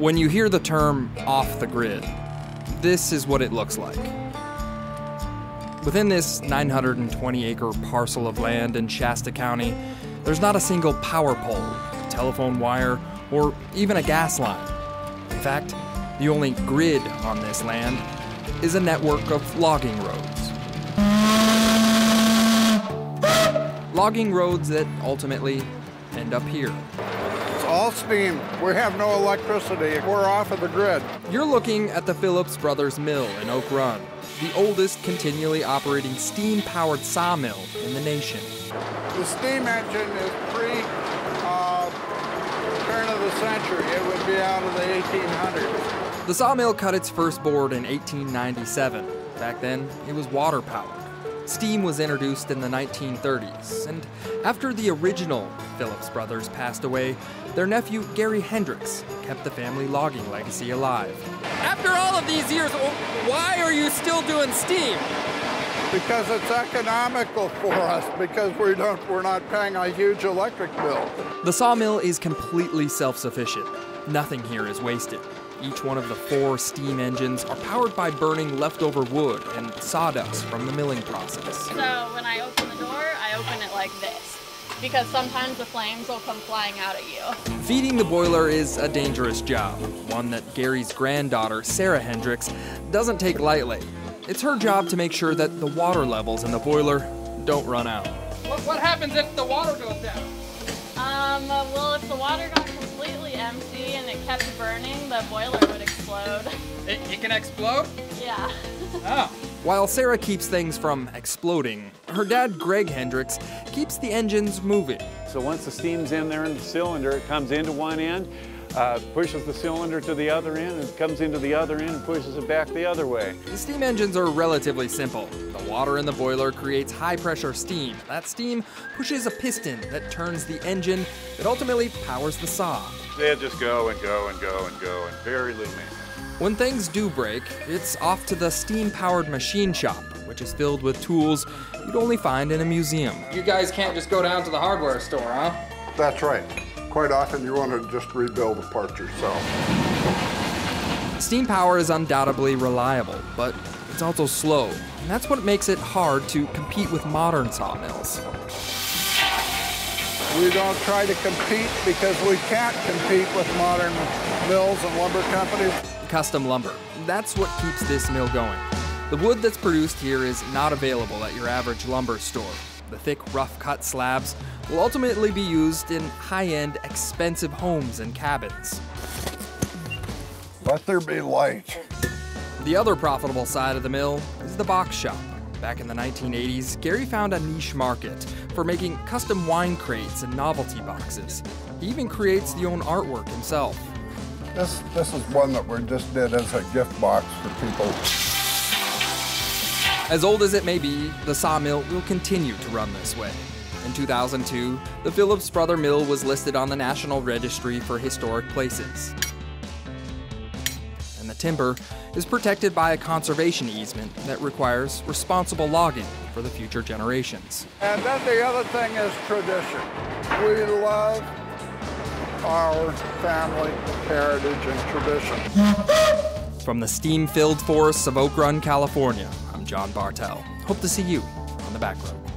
When you hear the term off the grid, this is what it looks like. Within this 920 acre parcel of land in Shasta County, there's not a single power pole, telephone wire, or even a gas line. In fact, the only grid on this land is a network of logging roads. Logging roads that ultimately end up here. All steam. We have no electricity. We're off of the grid. You're looking at the Phillips Brothers Mill in Oak Run, the oldest continually operating steam powered sawmill in the nation. The steam engine is pre uh, turn of the century. It would be out of the 1800s. The sawmill cut its first board in 1897. Back then, it was water powered. Steam was introduced in the 1930s, and after the original Phillips brothers passed away, their nephew Gary Hendricks kept the family logging legacy alive. After all of these years, why are you still doing steam? Because it's economical for us, because we don't, we're not paying a huge electric bill. The sawmill is completely self sufficient. Nothing here is wasted. Each one of the four steam engines are powered by burning leftover wood and sawdust from the milling process. So when I open the door, I open it like this because sometimes the flames will come flying out at you. Feeding the boiler is a dangerous job, one that Gary's granddaughter, Sarah Hendricks, doesn't take lightly. It's her job to make sure that the water levels in the boiler don't run out. What, what happens if the water goes down? Um, well, if the water got completely empty and it kept burning, the boiler would explode. It, it can explode? Yeah. Oh. While Sarah keeps things from exploding, her dad, Greg Hendricks, keeps the engines moving. So once the steam's in there in the cylinder, it comes into one end, uh, pushes the cylinder to the other end, and comes into the other end and pushes it back the other way. The steam engines are relatively simple. The water in the boiler creates high pressure steam. That steam pushes a piston that turns the engine that ultimately powers the saw. They just go and go and go and go and very little maintenance. When things do break, it's off to the steam powered machine shop, which is filled with tools you'd only find in a museum. You guys can't just go down to the hardware store, huh? That's right. Quite often you want to just rebuild the part yourself. Steam power is undoubtedly reliable, but it's also slow, and that's what makes it hard to compete with modern sawmills. We don't try to compete because we can't compete with modern mills and lumber companies. Custom lumber. That's what keeps this mill going. The wood that's produced here is not available at your average lumber store. The thick, rough cut slabs will ultimately be used in high end, expensive homes and cabins. Let there be light. The other profitable side of the mill is the box shop. Back in the 1980s, Gary found a niche market for making custom wine crates and novelty boxes. He even creates the own artwork himself. This, this is one that we just did as a gift box for people. As old as it may be, the sawmill will continue to run this way. In 2002, the Phillips Brother Mill was listed on the National Registry for Historic Places. And the timber is protected by a conservation easement that requires responsible logging for the future generations. And then the other thing is tradition. We love our family heritage and tradition. From the steam filled forests of Oak Run, California, I'm John Bartell. Hope to see you on the back road.